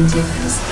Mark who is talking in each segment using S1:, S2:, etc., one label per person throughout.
S1: Continues. Nice.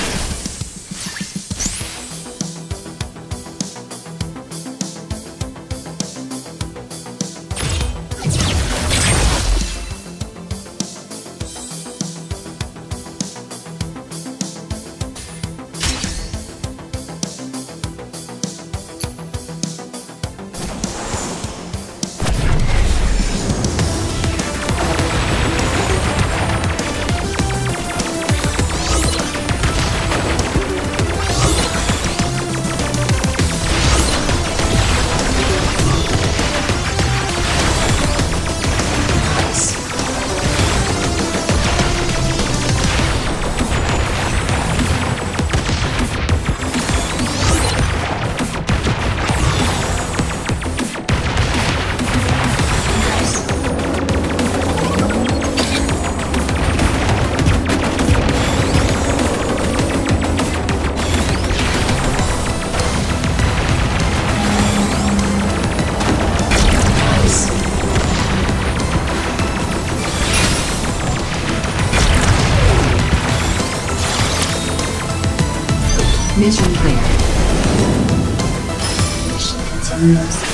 S2: Mission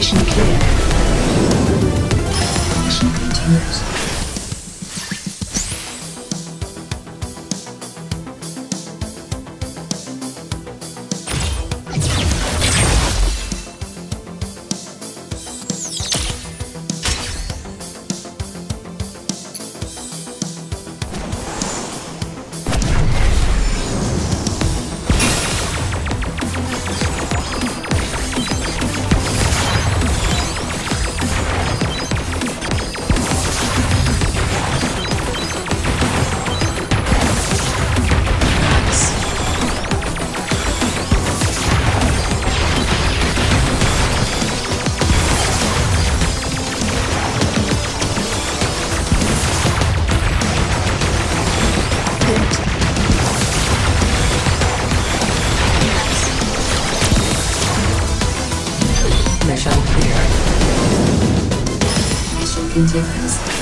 S1: Mission
S2: clear.
S1: Mission continues.
S2: Mission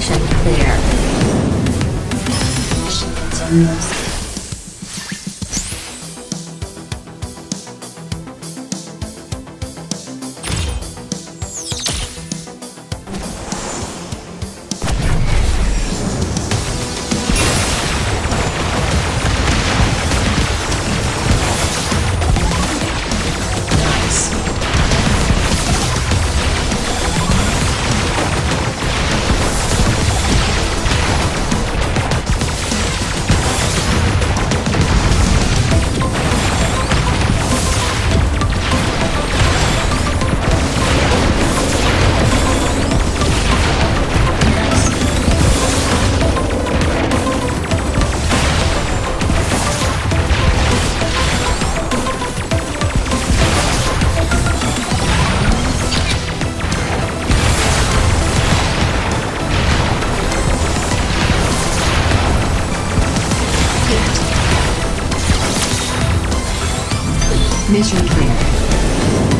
S1: Mission
S2: clear.
S1: Mission.
S2: Mission clear.